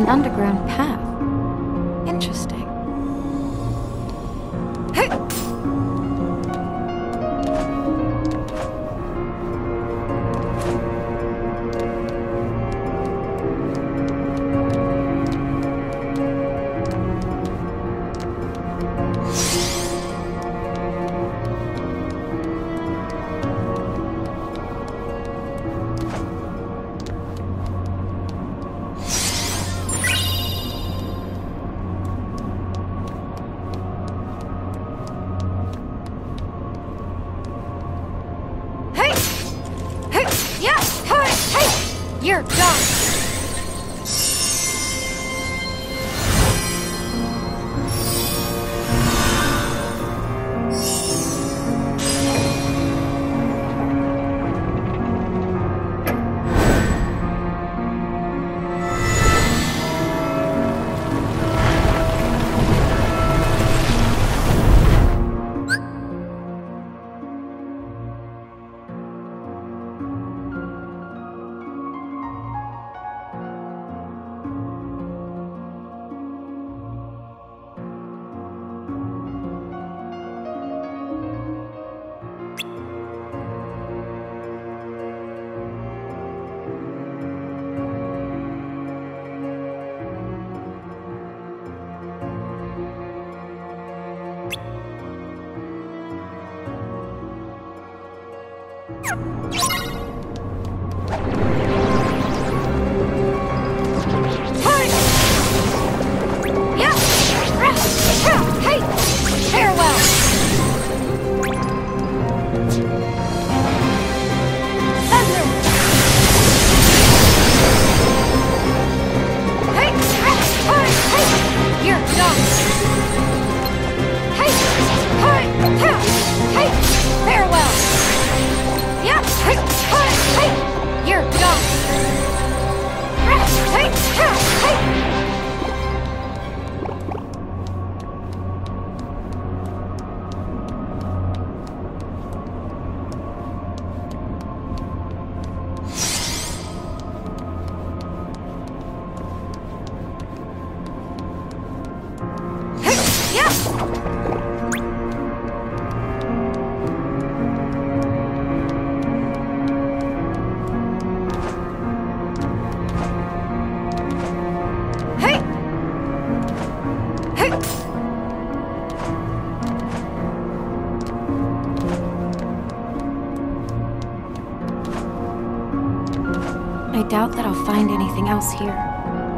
an underground path. You're done! Ah! anything else here.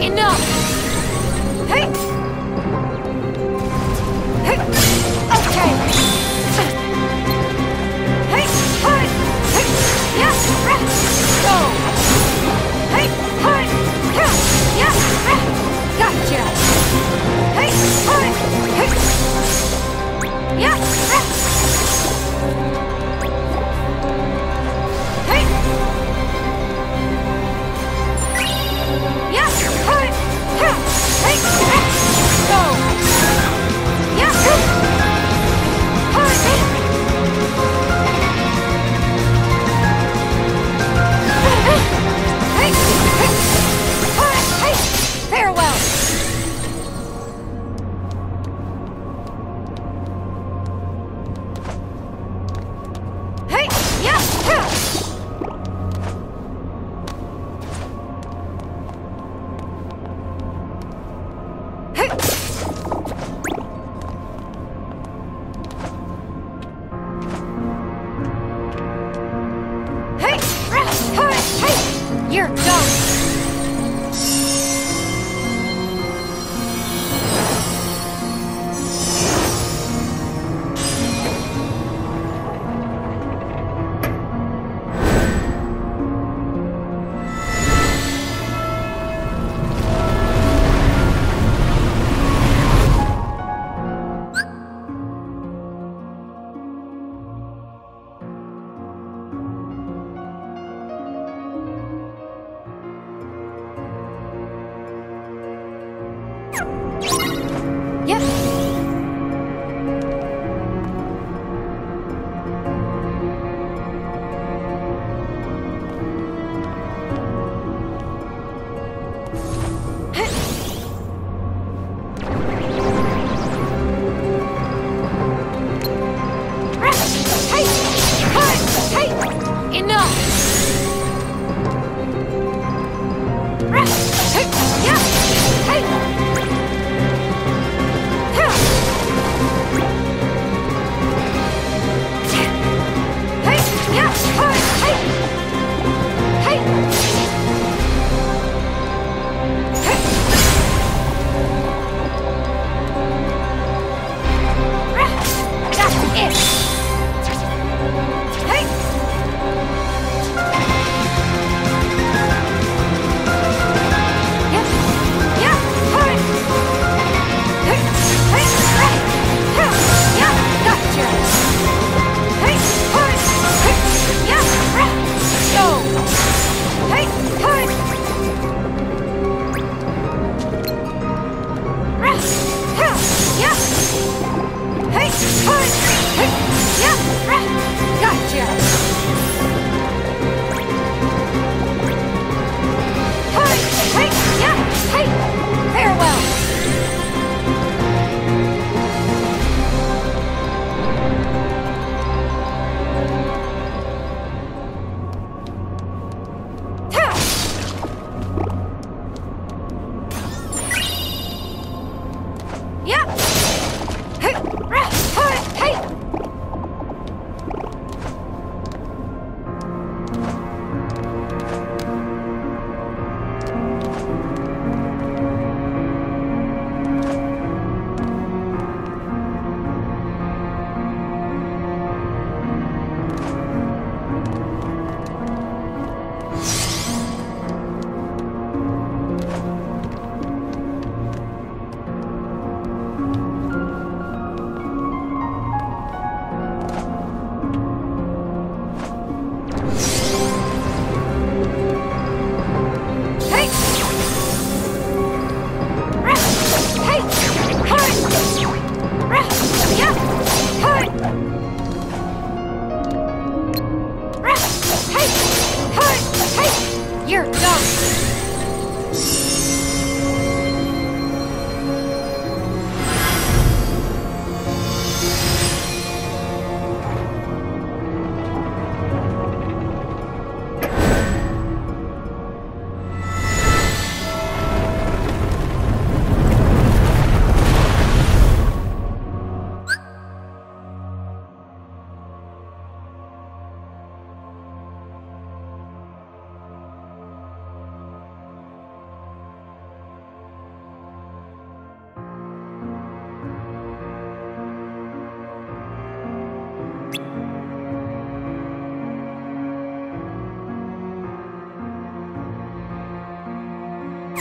Enough! Hey!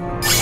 Hey!